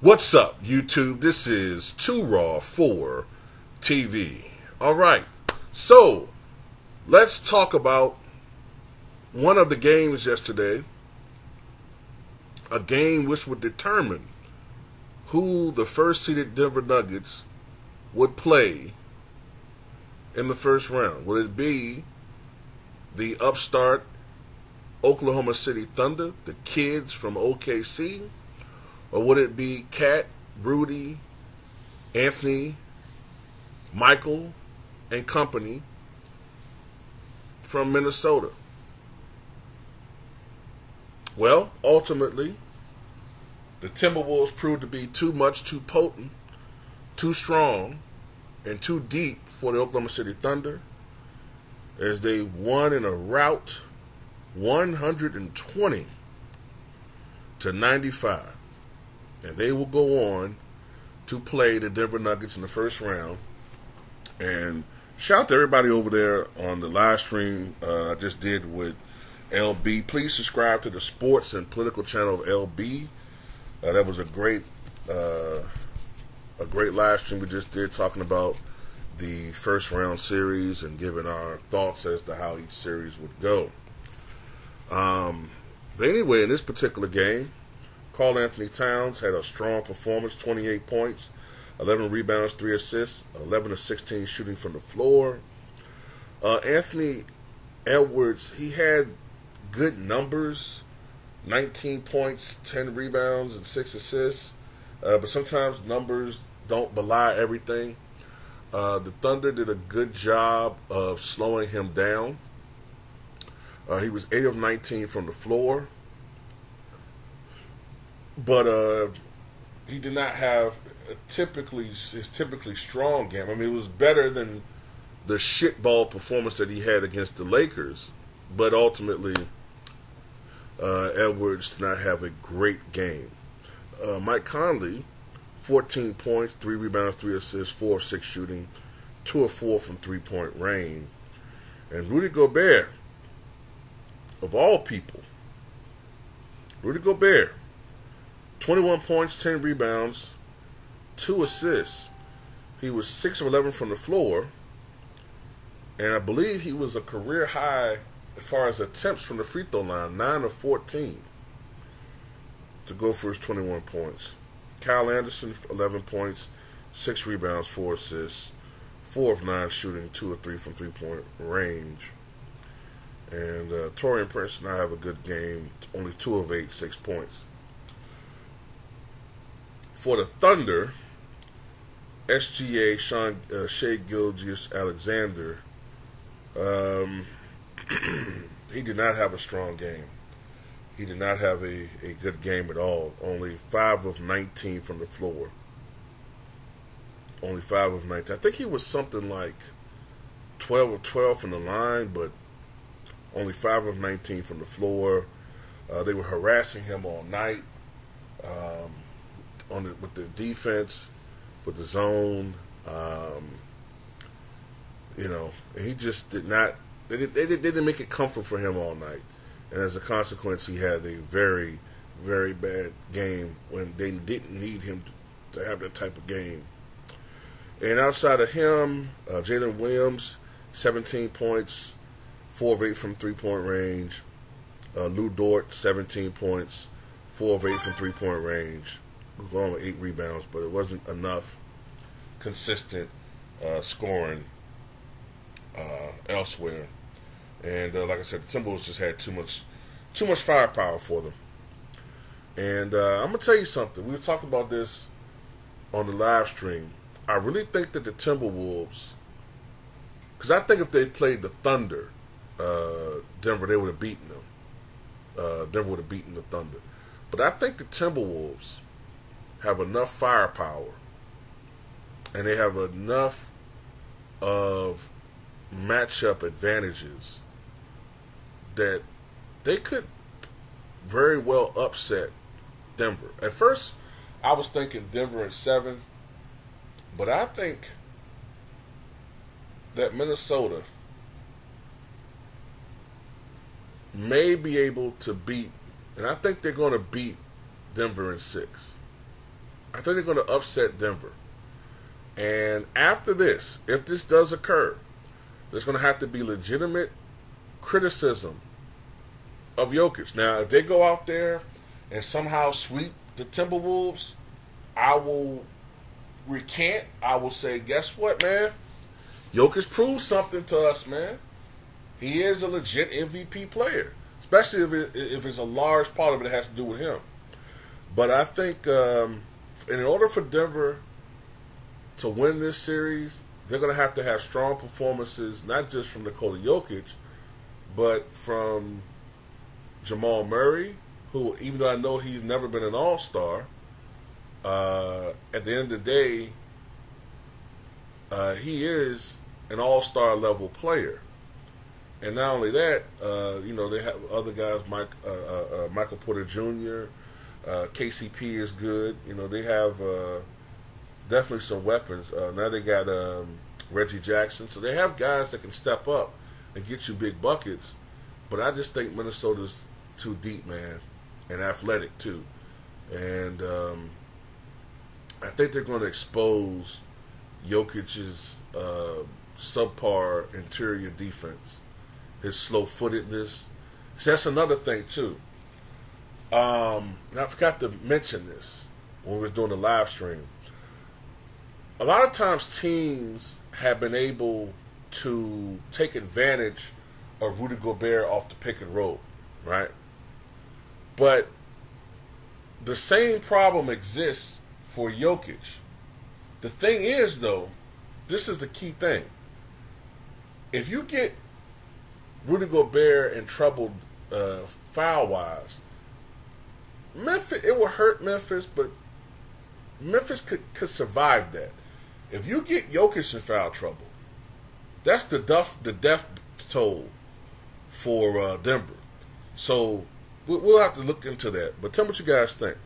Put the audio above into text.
What's up, YouTube? This is Too Raw for TV. All right, so let's talk about one of the games yesterday. A game which would determine who the first seeded Denver Nuggets would play in the first round. Would it be the upstart Oklahoma City Thunder, the kids from OKC? Or would it be KAT, Rudy, Anthony, Michael, and company from Minnesota? Well, ultimately, the Timberwolves proved to be too much, too potent, too strong, and too deep for the Oklahoma City Thunder as they won in a rout 120 to 95. And they will go on to play the Denver Nuggets in the first round. And shout out to everybody over there on the live stream uh, I just did with LB. Please subscribe to the sports and political channel of LB. Uh, that was a great uh, a great live stream we just did talking about the first round series and giving our thoughts as to how each series would go. Um, but anyway, in this particular game, Karl-Anthony Towns had a strong performance 28 points, 11 rebounds, 3 assists, 11 of 16 shooting from the floor. Uh, Anthony Edwards, he had good numbers 19 points, 10 rebounds, and 6 assists. Uh, but sometimes numbers don't belie everything. Uh, the Thunder did a good job of slowing him down. Uh, he was 8 of 19 from the floor. But uh, he did not have typically his typically strong game. I mean, it was better than the shitball performance that he had against the Lakers. But ultimately, uh, Edwards did not have a great game. Uh, Mike Conley, 14 points, 3 rebounds, 3 assists, 4 of 6 shooting, 2 of 4 from three point range. And Rudy Gobert, of all people, Rudy Gobert, 21 points, 10 rebounds, 2 assists. He was 6 of 11 from the floor. And I believe he was a career high as far as attempts from the free throw line, 9 of 14 to go for his 21 points. Kyle Anderson, 11 points, 6 rebounds, 4 assists, 4 of 9 shooting, 2 of 3 from three point range. And uh, Taurean Prince and I have a good game, only 2 of 8, 6 points. For the Thunder, SGA, Sean, uh, Shai Gilgeous Alexander, um, he did not have a strong game. He did not have a, a good game at all. Only 5 of 19 from the floor. Only 5 of 19. I think he was something like 12 of 12 from the line, but only 5 of 19 from the floor. Uh, they were harassing him all night um, on the, with the defense, with the zone. Um, you know, he just did not they, they, they didn't make it comfortable for him all night. And as a consequence, he had a very, very bad game when they didn't need him to, have that type of game. And outside of him, uh, Jalen Williams, 17 points, 4 of 8 from three point range. Uh, Lu Dort, 17 points, 4 of 8 from three point Going with 8 rebounds, but it wasn't enough consistent uh, scoring uh, elsewhere. And uh, like I said, the Timberwolves just had too much, too much firepower for them. And uh, I'm gonna tell you something. We were talking about this on the live stream. I really think that the Timberwolves, because I think if they played the Thunder, uh, Denver, they would have beaten them. Uh, Denver would have beaten the Thunder. But I think the Timberwolves have enough firepower, and they have enough of matchup advantages that they could very well upset Denver. At first, I was thinking Denver in seven, but I think that Minnesota may be able to beat, and I think they're going to beat Denver in six. I think they're going to upset Denver. And after this, if this does occur, there's going to have to be legitimate criticism of Jokic. Now, if they go out there and somehow sweep the Timberwolves, I will recant. I will say, guess what, man? Jokic proved something to us, man. He is a legit MVP player, especially if it, if it's a large part of it has to do with him. But I think um, in order for Denver to win this series, they're going to have to have strong performances, not just from Nikola Jokic, but from Jamal Murray, who, even though I know he's never been an All Star, uh, at the end of the day, uh, he is an All Star level player. And not only that, uh, you know, they have other guys, Mike, uh, uh, uh, Michael Porter Jr., KCP is good. You know, they have definitely some weapons. now they got um, Reggie Jackson. So they have guys that can step up and get you big buckets. But I just think Minnesota's too deep, man, and athletic too. And um, I think they're going to expose Jokic's uh, subpar interior defense, his slow footedness. So that's another thing too. Um, and I forgot to mention this when we were doing the live stream. A lot of times teams have been able to take advantage of Rudy Gobert off the pick and roll, right? But the same problem exists for Jokic. The thing is, though, this is the key thing. If you get Rudy Gobert in trouble uh, foul wise, Memphis it will hurt Memphis, but Memphis could, could survive that. If you get Jokic in foul trouble, that's the death the death toll for uh, Denver. So we'll have to look into that. But tell me what you guys think.